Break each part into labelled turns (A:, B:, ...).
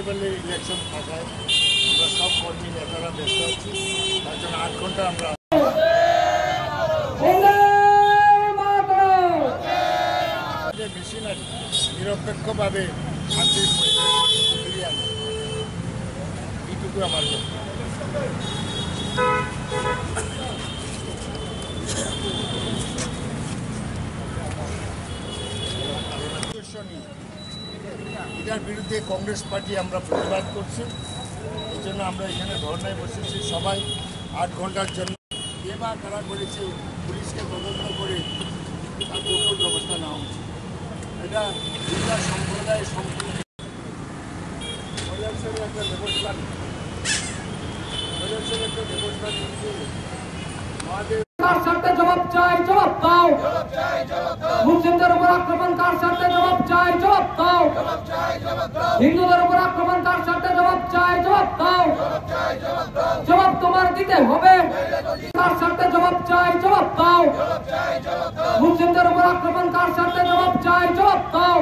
A: Municipality election থাকায় আমরা সব কর্মী নেতারা ব্যস্ত আছি। তার জন্য আট ঘণ্টা আমরা নিরপেক্ষভাবে শান্তির এইটুকু আমার বক্তব্য। উদ্দেশ্য নিয়ে এটার বিরুদ্ধে কংগ্রেস পার্টি আমরা প্রতিবাদ করছি। এই জন্য আমরা এখানে ধর্নায় বসেছি। সবাই আট ঘণ্টার জন্য বা কারা করেছে, পুলিশকে তদন্ত করে তার কঠোর ব্যবস্থা নেওয়া উচিত এটা দুর্গা সম্প্রদায়ের সম্পূর্ণ একটা ব্যবস্থা। একটা ব্যবস্থা আমাদের
B: কার স্বার্থে জবাব চাই জবাব দাও মুসলিমদের উপর আক্রমণ কার স্বার্থে জবাব চাই জবাব দাও হিন্দুদের উপর আক্রমণ কার স্বার্থে জবাব চাই জবাব দাও জবাব তোমার দিতে হবে কার স্বার্থে জবাব চাই জবাব দাও মুসলিমদের উপর আক্রমণ কার স্বার্থে জবাব চাই জবাব দাও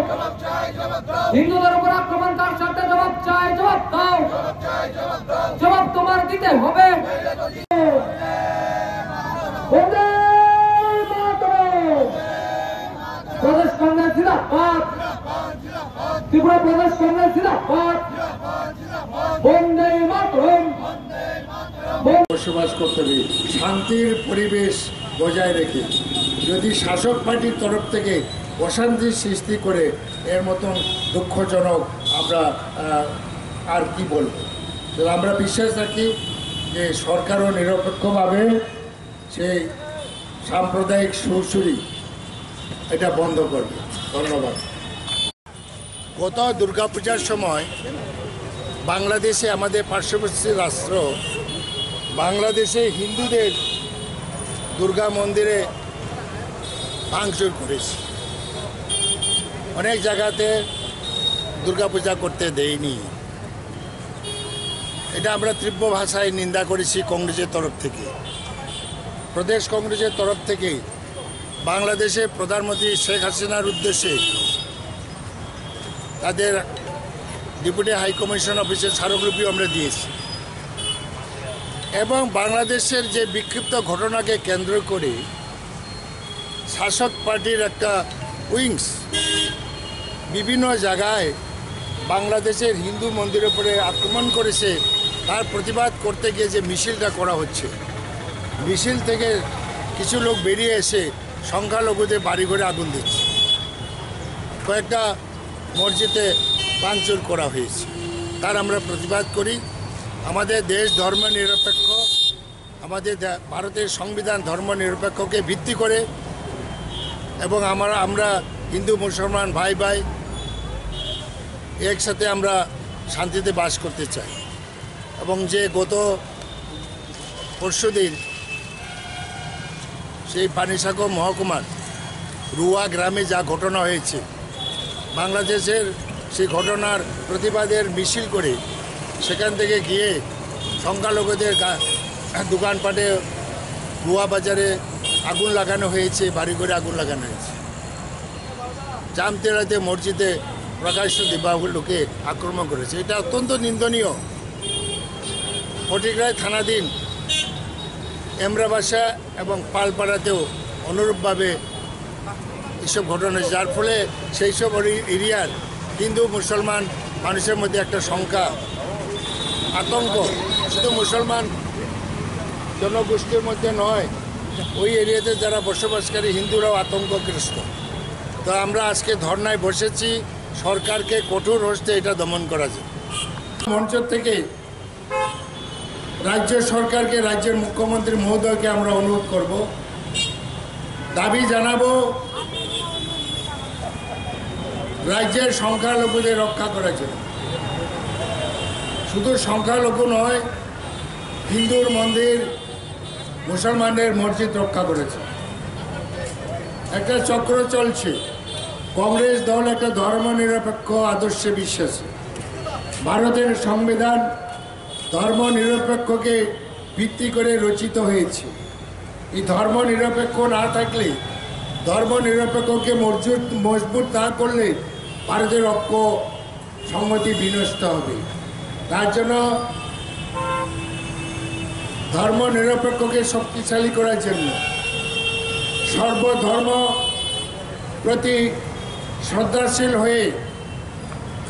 B: হিন্দুদের উপর আক্রমণ কার স্বার্থে জবাব চাই জবাব দাও জবাব তোমার দিতে হবে
A: বসবাস করতে হবে। শান্তির পরিবেশ বজায় রেখে। যদি শাসক পার্টির তরফ থেকে অশান্তির সৃষ্টি করে, এর মতন দুঃখজনক আমরা আর কি বলব? আমরা বিশ্বাস রাখি যে সরকারও নিরপেক্ষভাবে সেই সাম্প্রদায়িক সুরসুরি এটা বন্ধ করবে। ধন্যবাদ। গত দুর্গাপূজার সময় বাংলাদেশে আমাদের পার্শ্ববর্তী রাষ্ট্র বাংলাদেশে হিন্দুদের দুর্গা মন্দিরে ভাঙচুর করেছে। অনেক জায়গাতে দুর্গাপূজা করতে দেয়নি। এটা আমরা তীব্র ভাষায় নিন্দা করেছি কংগ্রেসের তরফ থেকে। প্রদেশ কংগ্রেসের তরফ থেকে বাংলাদেশে প্রধানমন্ত্রী শেখ হাসিনার উদ্দেশ্যে তাদের ডেপুটি হাইকমিশন অফিসের স্মারকলিপি আমরা দিয়েছি। এবং বাংলাদেশের যে বিক্ষিপ্ত ঘটনাকে কেন্দ্র করে শাসক পার্টির একটা উইংস বিভিন্ন জায়গায় বাংলাদেশের হিন্দু মন্দিরের উপরে আক্রমণ করেছে, তার প্রতিবাদ করতে গিয়ে যে মিছিলটা করা হচ্ছে। মিছিল থেকে কিছু লোক বেরিয়ে এসে সংখ্যালঘুদের বাড়িঘরে আগুন দিচ্ছে। কয়েকটা মসজিদে ভাঙচুর করা হয়েছে। তার আমরা প্রতিবাদ করি। আমাদের দেশ ধর্ম নিরপেক্ষ। আমাদের ভারতের সংবিধান ধর্ম নিরপেক্ষকে ভিত্তি করে এবং আমরা আমরা হিন্দু, মুসলমান, ভাই ভাই একসাথে আমরা শান্তিতে বাস করতে চাই। এবং যে গত পরশুদিন সেই পানিসাগর মহকুমার রুয়া গ্রামে যা ঘটনা হয়েছে, বাংলাদেশের সেই ঘটনার প্রতিবাদের মিছিল করে সেখান থেকে গিয়ে সংখ্যালঘুদের দোকানপাটে রুয়া বাজারে আগুন লাগানো হয়েছে, বাড়ি করে আগুন লাগানো হয়েছে। জামতেরাতে মসজিদে প্রকাশ্য দিবাগুলোকে আক্রমণ করেছে। এটা অত্যন্ত নিন্দনীয়। ফটিকরায় থানাধীন এমরাবাসা এবং পালপাড়াতেও অনুরূপভাবে এসব ঘটনা যার ফলে সেই সব এরি- এরিয়ার হিন্দু, মুসলমান মানুষের মধ্যে একটা শঙ্কা, আতঙ্ক। শুধু মুসলমান জনগোষ্ঠীর মধ্যে নয়, ওই এরিয়াতে যারা বসবাসকারী হিন্দুরাও আতঙ্কগ্রস্ত। তো আমরা আজকে ধর্নায় বসেছি, সরকারকে কঠোর হস্তে এটা দমন করা যায় মঞ্চ থেকে রাজ্য সরকারকে, রাজ্যের মুখ্যমন্ত্রী মহোদয়কে আমরা অনুরোধ করব। দাবি জানাব, রাজ্যের সংখ্যালঘুদের রক্ষা করার জন্য। শুধু সংখ্যালঘু নয়, হিন্দুর মন্দির মুসলমানের মসজিদ রক্ষা করেছে। একটা চক্র চলছে। কংগ্রেস দল একটা ধর্মনিরপেক্ষ, আদর্শে বিশ্বাসী। ভারতের সংবিধান ধর্ম নিরপেক্ষকে ভিত্তি করে রচিত হয়েছে। এই ধর্ম নিরপেক্ষ না থাকলে ধর্ম নিরপেক্ষকে মজবুত মজবুত না করলে ভারতের ঐক্য সংহতি বিনষ্ট হবে। তার জন্য ধর্ম নিরপেক্ষকে শক্তিশালী করার জন্য সর্বধর্ম প্রতি শ্রদ্ধাশীল হয়ে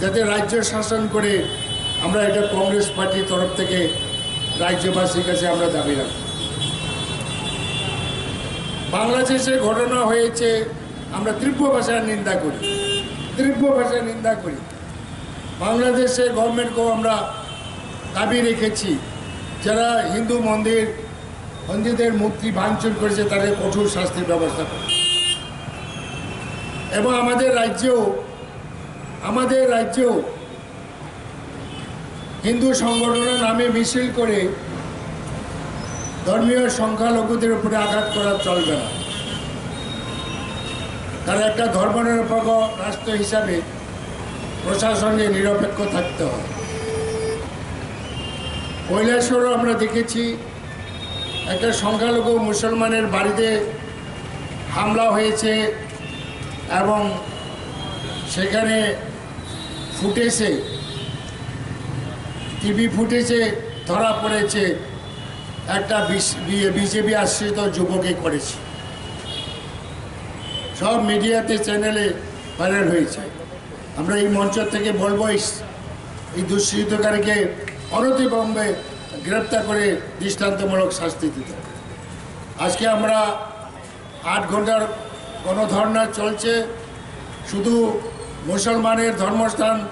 A: যাতে রাজ্য শাসন করে আমরা এটা কংগ্রেস পার্টির তরফ থেকে রাজ্যবাসীর কাছে আমরা দাবি রাখি। বাংলাদেশে ঘটনা হয়েছে, আমরা তীব্র ভাষায় নিন্দা করি। তীব্র ভাষায় নিন্দা করি। বাংলাদেশের গভর্নমেন্টকেও আমরা দাবি রেখেছি, যারা হিন্দু মন্দির মন্দিরদের মূর্তি ভাঙচুর করেছে, তাদের কঠোর শাস্তির ব্যবস্থা করে। এবং আমাদের রাজ্যেও আমাদের রাজ্যেও হিন্দু সংগঠনের নামে মিছিল করে ধর্মীয় সংখ্যালঘুদের উপরে আঘাত করা চলবে না। তারা একটা ধর্মনিরপেক্ষ রাষ্ট্র হিসাবে প্রশাসনে নিরপেক্ষ থাকতে হয়। কৈলাসরও আমরা দেখেছি, একটা সংখ্যালঘু মুসলমানের বাড়িতে হামলা হয়েছে এবং সেখানে ফুটেছে টিভি ফুটেছে ধরা পড়েছে। একটা বিজেপি আশ্রিত যুবকে করেছে। সব মিডিয়াতে চ্যানেলে ভাইরাল হয়েছে। আমরা এই মঞ্চ থেকে বলব, এই- এই দুষ্কৃতকারীকে অনতিবম্বে গ্রেপ্তার করে দৃষ্টান্তমূলক শাস্তি দিতে আজকে আমরা আট ঘণ্টার গণধর্ণা চলছে। শুধু মুসলমানের ধর্মস্থান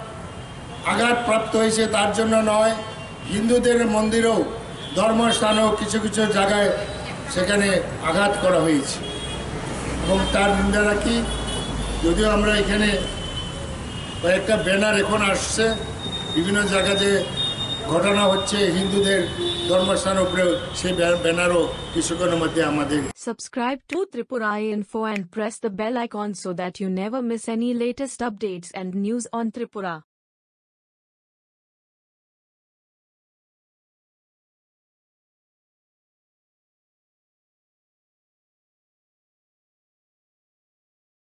A: আঘাতপ্রাপ্ত হয়েছে তার জন্য নয় হিন্দুদের মন্দিরেও ধর্মস্থানেও কিছু কিছু জায়গায় সেখানে আঘাত করা হয়েছে এবং তার নিন্দা রাখি, যদিও আমরা এখানে কয়েকটা ব্যানার এখন আসছে, বিভিন্ন জায়গাতে ঘটনা হচ্ছে, হিন্দুদের ধর্মস্থান উপরেও সেই ব্যানারও কিছুক্ষণের মধ্যে আমাদের subscribe
C: Subscribe to Tripura Info and press the bell icon so that you never miss any latest updates and news on Tripura.